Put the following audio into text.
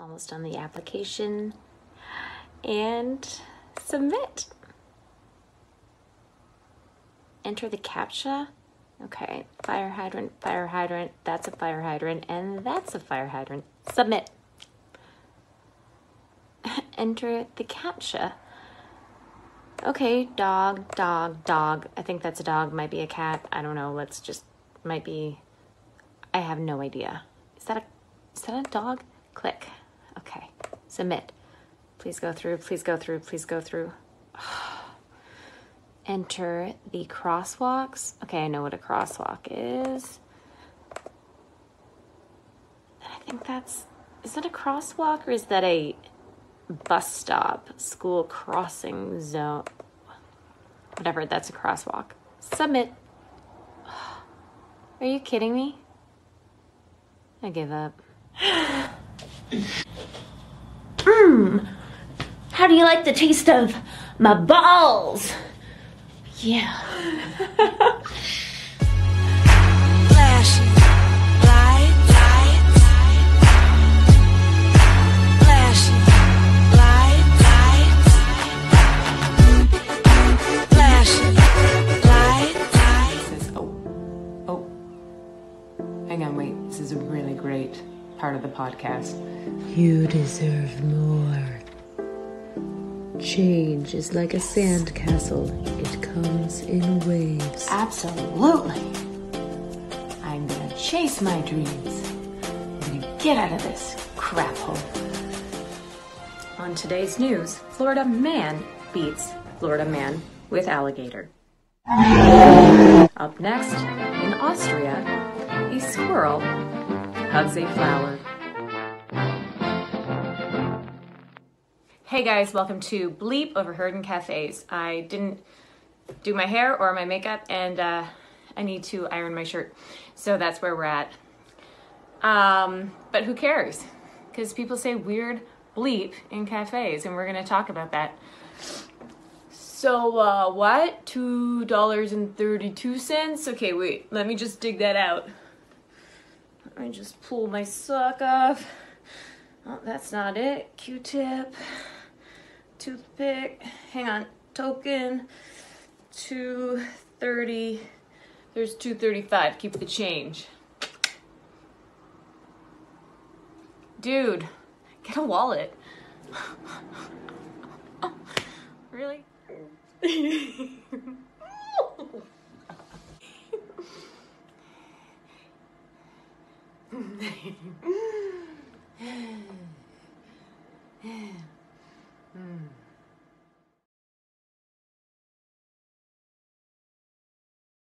Almost on the application. And submit. Enter the CAPTCHA. Okay, fire hydrant, fire hydrant, that's a fire hydrant, and that's a fire hydrant. Submit. Enter the CAPTCHA. Okay, dog, dog, dog. I think that's a dog, might be a cat. I don't know. Let's just, might be, I have no idea. Is that a, is that a dog? Click. Submit. Please go through, please go through, please go through. Enter the crosswalks. Okay, I know what a crosswalk is. I think that's, is that a crosswalk or is that a bus stop, school crossing zone? Whatever, that's a crosswalk. Submit. Are you kidding me? I give up. Mmm. How do you like the taste of my balls? Yeah. Oh, oh, hang on, wait. This is a really great part of the podcast. You deserve more. Change is like a sandcastle, it comes in waves. Absolutely. I'm gonna chase my dreams. I'm gonna get out of this crap hole. On today's news, Florida man beats Florida man with alligator. Up next, in Austria, a squirrel hugs a flower. Hey guys, welcome to Bleep Overheard in Cafes. I didn't do my hair or my makeup and uh, I need to iron my shirt. So that's where we're at. Um, but who cares? Because people say weird bleep in cafes, and we're going to talk about that. So, uh, what? $2.32? Okay, wait, let me just dig that out. Me just pull my sock off. Oh, that's not it. Q tip, toothpick, hang on, token, 230. There's 235. Keep the change. Dude, get a wallet. really? 음, 네. 음. 음.